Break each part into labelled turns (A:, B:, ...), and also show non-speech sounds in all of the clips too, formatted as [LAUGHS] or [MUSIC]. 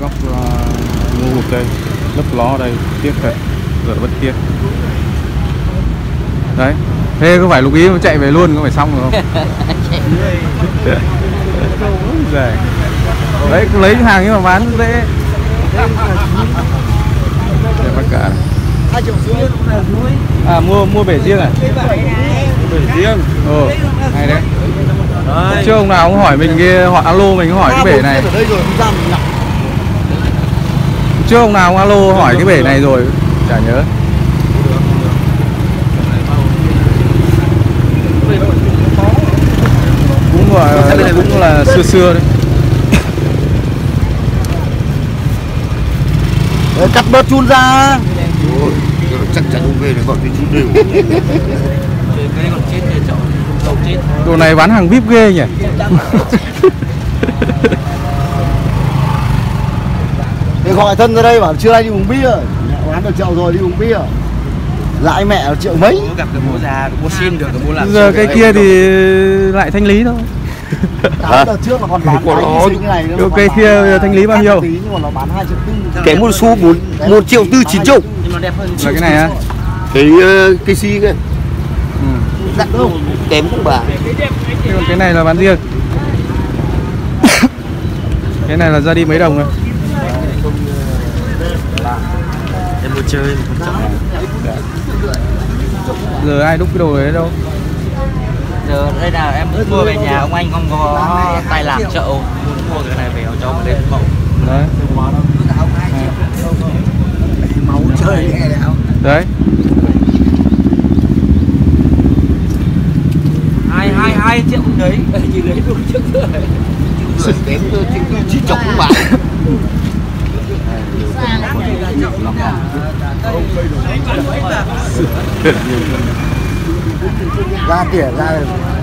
A: góc uh, một cây lấp ló đây tiếc thật rất bất tiếc. Đấy thế có phải lục ý mà chạy về luôn có phải xong rồi không? [LAUGHS] Đấy cứ lấy hàng ấy mà bán dễ. Để bắt cả.
B: Là
A: à mua mua bể riêng à?
B: Bể riêng.
A: Ồ hay đấy. Trước ông nào cũng hỏi mình kia họ alo mình hỏi cái bể này.
B: Ở đây rồi không ra mình nhặt
A: trước ông nào cũng alo hỏi cái bể này rồi. Chả nhớ. Cũng gọi là, cũng là xưa xưa đấy.
B: Đấy, cắt bớt chun ra.
C: Chắc chắn không về được gọi cái chú đều.
D: Cái còn chết thì chậu chậu chết
A: đồ này bán hàng vip ghê nhỉ [LAUGHS]
B: Để gọi thân ra đây bảo chưa nay đi uống bia. Bán được triệu rồi đi uống bia. Lại mẹ triệu mấy?
D: Gặp được mua già mua xin được mua làm
A: giờ cái kia thì lại thanh lý thôi.
B: Tám đợt trước là còn bán
C: Của
B: cái
C: nó-
B: cái này nữa
A: cái kia
B: bán
A: thanh lý bao nhiêu?
B: tí nhưng mà nó bán 2 triệu tư.
C: Cái một xu bốn một triệu tư chín chục
D: nhưng mà đẹp hơn
A: là cái này á?
C: Cái ờ, cây si kia.
A: Ừ.
B: Dặn đâu
C: Kém không bà.
A: Cái này là bán riêng. Cái này là ra đi mấy đồng rồi
D: mua chơi
A: giờ ai đúc cái đồ đấy đâu?
D: Giờ đây là em mua về nhà ông anh không có tài làm chậu muốn mua cái này về cho một đêm mẫu
A: đấy.
B: Máu chơi
A: đấy.
D: Hai hai hai triệu đấy. Chỉ lấy đủ trước rồi.
C: Kém tư chín chục không bà
B: Ra tỉa ra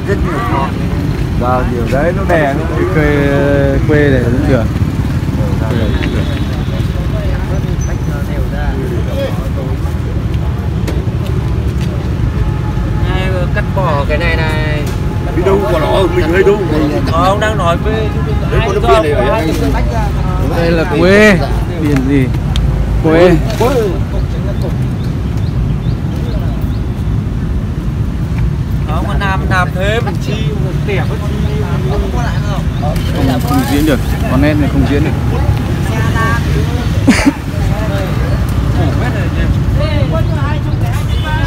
B: rất nhiều con
A: vào nhiều đấy nó đè nó bị quê quê để đúng chưa
D: Hai, cắt bỏ cái này này.
C: Đi đâu của nó mình hơi đâu?
D: Ờ, ông đang nói với
C: Đấy, con nó viên này ở đây.
A: đây là quê. biển gì quê.
D: Ờ, mà làm làm thế mình chi một tỉa với chi. Không có lại nữa
A: không, không diễn được con nét này không diễn được.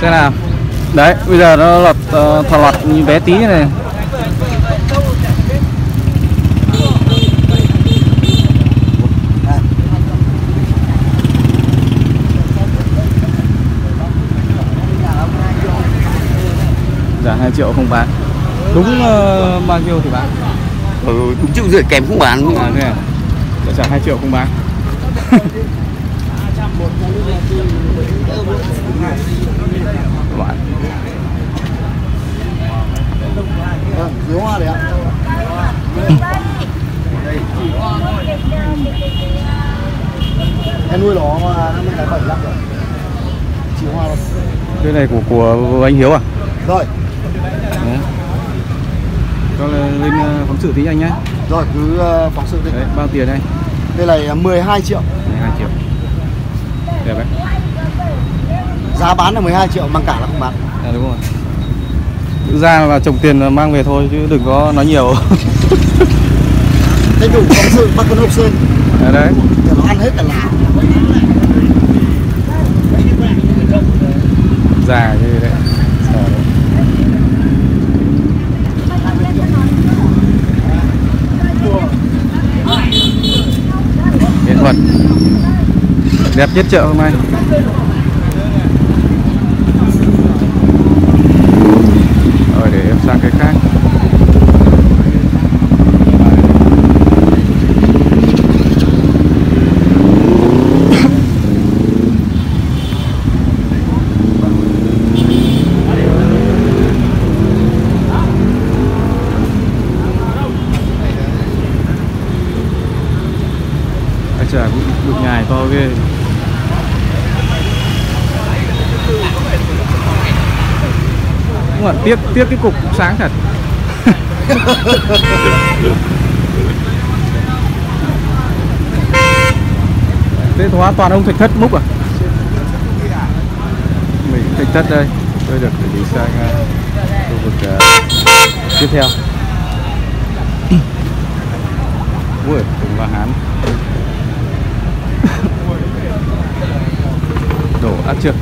A: Xem nào. Đấy bây giờ nó lọt uh, thò lọt như bé tí này giá 2 triệu không bán. Đúng ờ, bao nhiêu thì bán?
C: Ừ, đúng triệu rưỡi kém không bán
A: à thế à? Sao 2 triệu không bán? Các bạn
B: Vâng, Thiếu hoa đấy ạ Em nuôi nó năm cái 75 rồi. Chịu hoa
A: cái này của của anh Hiếu à?
B: Rồi.
A: Cho lên ờ, phóng sự tí anh nhé
B: rồi cứ ờ, phóng sự đi.
A: Đấy bao tiền đây?
B: Đây là 12 triệu.
A: 12 triệu. Đẹp đấy.
B: Giá bán là 12 triệu, bằng cả là không bán.
A: À, đúng rồi. Tự ra và trồng tiền là mang về thôi chứ đừng có nói nhiều. [LAUGHS]
B: Thế đủ phóng sự bắt con hộp sơn.
A: Đấy, đấy.
B: Để nó ăn hết cả lá
A: già như đấy Sợ đấy. nghệ thuật đẹp nhất chợ hôm nay. Rồi để em sang cái khác Ai chả cũng được nhài to ghê. Đúng là tiếc tiếc cái cục sáng thật. [LAUGHS] Thế hóa toàn ông thạch thất múc à? Mình thạch thất đây tôi được đi sang ờ, khu vực uh, tiếp theo. [COUGHS] Ui cùng là hán. Đổ át trượt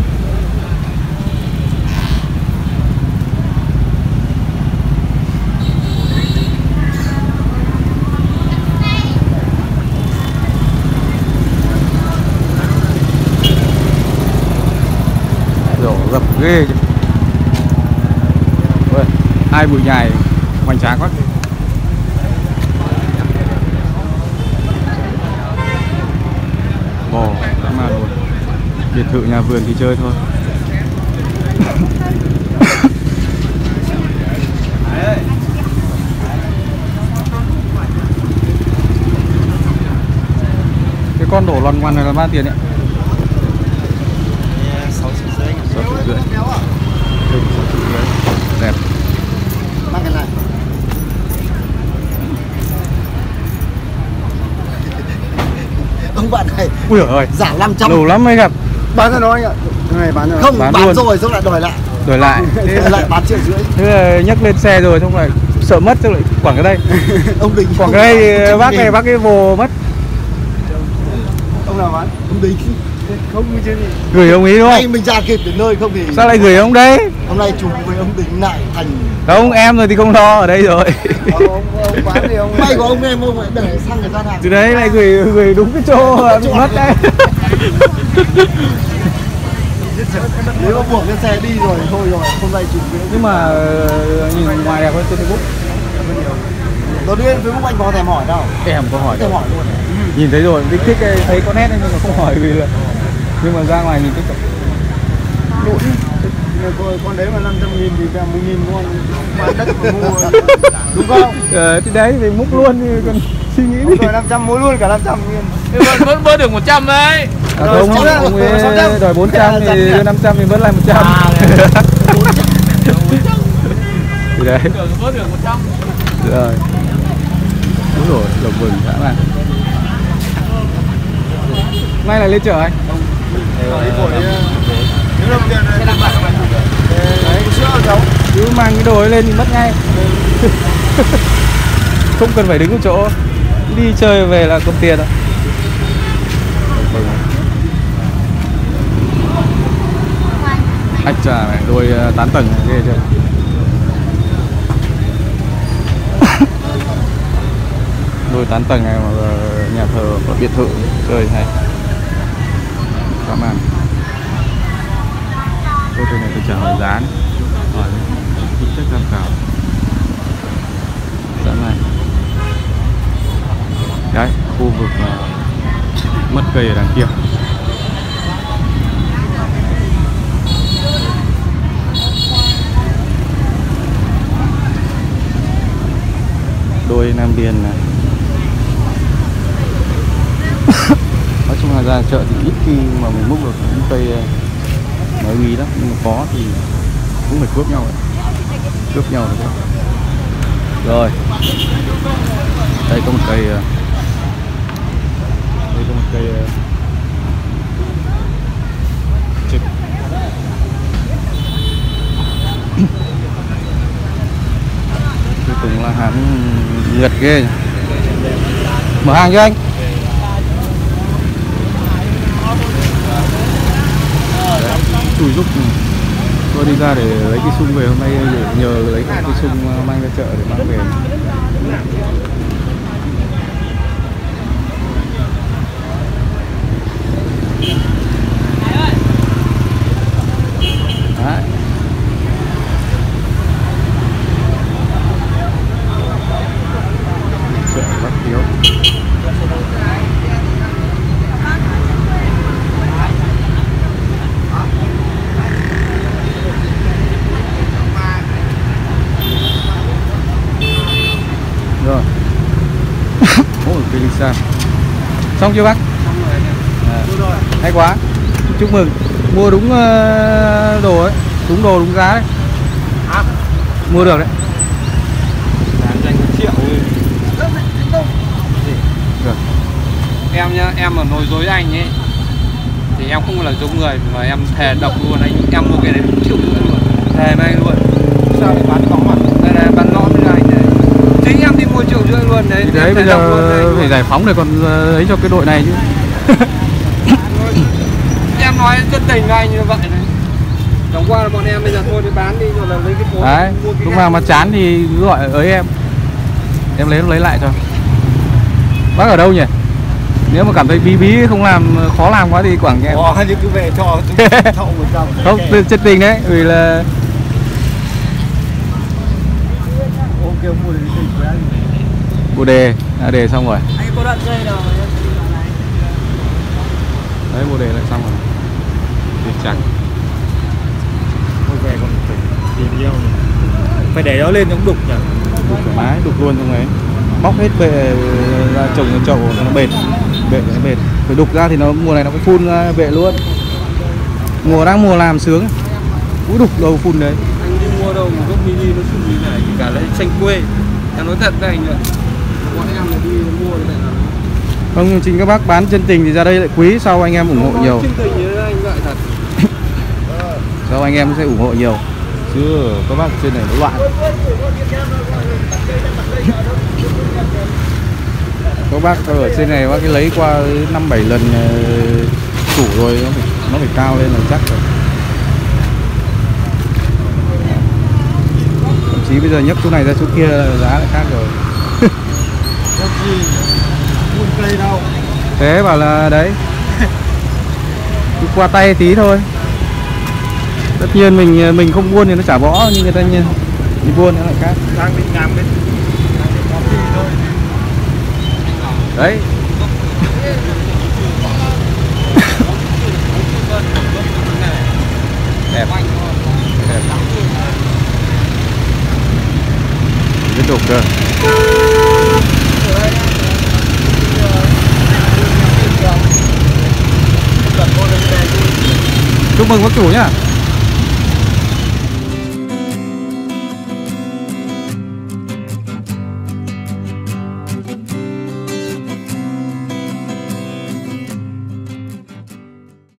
A: đổ gập ghê chứ. Hai bụi nhài hoành tráng quá bò dã man luôn biệt thự nhà vườn thì chơi thôi. Cái con đổ lòn ngoằn này là bao tiền ạ. Sáu triệu rưỡi. Sáu triệu đẹp.
B: Mang cái này. Ông bạn này.
A: Ui ơi.
B: Giả 500
A: đủ lắm mới gặp
B: bán cho nó anh ạ. Này bán rồi không
A: Bán
B: bán,
A: luôn.
B: rồi xong lại đòi lại.
A: Đổi lại. [LAUGHS] Thế
B: lại bán triệu rưỡi.
A: Thế là nhấc lên xe rồi xong lại sợ mất xong lại quẳng cái đây. [LAUGHS]
B: Ông đình
A: quẳng cái đây thì bác này bác cái vồ mất.
B: Ông nào bán? Ông đình. Không chứ gì?
A: Gửi ông ý đúng
B: nay
A: không
B: mình ra kịp đến nơi không thì
A: sao lại gửi ông đây
B: hôm nay chụp với ông đình lại thành
A: không em rồi thì không lo ở đây rồi.
B: Ông, ông, ông bán thì ông may của ông em ông lại để sang người gian hàng
A: từ đấy lại gửi gửi đúng cái chỗ bị mất đấy [LAUGHS]
B: nếu mà buộc cái xe đi rồi thôi rồi hôm nay chụp
A: nhưng mà ờ, nhìn ngoài đẹp hơn trên Facebook.
B: Đầu tiên Facebook anh có thèm hỏi đâu.
A: Em có hỏi.
B: Thèm hỏi luôn.
A: Nhìn thấy rồi thích thích thấy có nét nhưng mà không hỏi vì là nhưng mà ra ngoài nhìn thích
B: lụn con, con đấy mà 500 nghìn thì cả 1 nghìn con bán đất mà mua. [LAUGHS] Đúng không?
A: ờ, thì đấy thì múc luôn thì còn suy nghĩ đi.
B: Rồi 500 mua luôn cả 500 nghìn
D: vẫn bớt được 100 đấy.
A: À, không
B: sáu trăm,
A: ông ấy
B: trăm.
A: đòi 400 thì
B: Dạ, dạ.
A: đưa 500 thì vẫn lại 100
D: À, [LAUGHS]
A: thì đấy.
D: Bớt được 100
A: rồi. Đúng rồi lộc vừng dã man. Nay là lên chợ anh.
B: Đấy, sữa cháu
A: cứ mang cái đồ ấy lên thì mất ngay. [LAUGHS] Không cần phải đứng ở chỗ đi chơi về là công tiền ạ. Ách trà này đôi ờ, tán tầng này ghê chưa? [LAUGHS] Đôi tán tầng này mà ờ, nhà thờ ở biệt thự chơi hay. Dã man tôi này tôi chào hỏi giá này hỏi chất tham khảo dã man đấy khu vực ờ, mất cây ở đằng kia. Đôi nam Điền này. [LAUGHS] Nói chung là ra chợ thì ít khi mà mình múc được những cây ờ, nói quý lắm nhưng mà có thì cũng phải cướp nhau đấy, cướp nhau rồi rồi. Đây có một cây ờ, đây có một cây ờ, [COUGHS] cuối cùng là hãng nhật ghê mở hàng cho anh. Ui giúp tôi đi ra để lấy cái sung về hôm nay nhờ, nhờ lấy cái sung mang ra chợ để mang về Đấy. chợ rồi. [LAUGHS] Ôi cây lisa xong chưa bác hay quá. Chúc mừng. Mua đúng ờ, đồ ấy. Đúng đồ đúng giá đấy. Mua được đấy.
E: Bán dành một triệu
A: được.
E: Em nhá, em ở nồi dối anh ấy thì em không là giống người mà em thề độc luôn anh. Em mua cái đấy một triệu rưỡi luôn. Thề với anh luôn.
B: Sao lại bán bóng à
E: đây là bán lõm với anh đấy chính em đi mua triệu rưỡi luôn đấy
A: Thì đấy bây giờ phải giải phóng để còn ờ, ấy cho cái đội này chứ [LAUGHS]
E: nói chân tình anh như vậy đấy chẳng qua là bọn em bây giờ thôi đi bán đi rồi là lấy cái phố
A: đấy
E: mua cái
A: lúc nào mà chán thì cứ gọi ới em. Em lấy lấy lại cho. Bác ở đâu nhỉ? Nếu mà cảm thấy bí bí không làm khó làm quá thì quảng em.
B: Ồ, nhưng cứ về cho [LAUGHS] thọ một trăm
A: không chân tình đấy vì là
B: kêu mua anh.
A: Bồ đề. Đã đề xong rồi.
D: Anh có đoạn dây đâu
A: đấy bồ đề lại xong rồi trắng
B: về còn phải tìm yêu Phải để nó lên nó cũng đục nhỉ
A: đục thoải mái đục luôn trong ấy bóc hết bệ ra trồng vào chậu nó bệt bệ nó bệt phải đục ra thì nó mùa này nó cũng phun ra bệ luôn mùa đang mùa làm sướng cũng đục đầu phun đấy
E: anh đi mua đâu một gốc mini nó sụp như này cả lấy xanh quê em nói thật với anh rồi bọn em là đi mua cái này là
A: không chính các bác bán chân tình thì ra đây lại quý sau anh em ủng hộ nhiều
E: chân tình như thế anh vậy thật
A: sau anh em sẽ ủng hộ nhiều. Chứ các bác trên này nó loạn. Các bác ở trên này bác cái lấy qua năm bảy lần ờ, chủ rồi nó phải, nó phải cao lên là chắc rồi. Thậm chí bây giờ nhấc chỗ này ra chỗ kia là giá lại khác rồi.
B: Không gì? Buôn cây đâu?
A: Thế bảo là đấy. Qua tay tí thôi tất nhiên mình mình không buôn thì nó chả bỏ nhưng người ta nhiên đi buôn nó lại khác.
B: Đang định làm cái
A: đấy. Đẹp. Đẹp tiếp tục cơ. Chúc mừng bác chủ nhá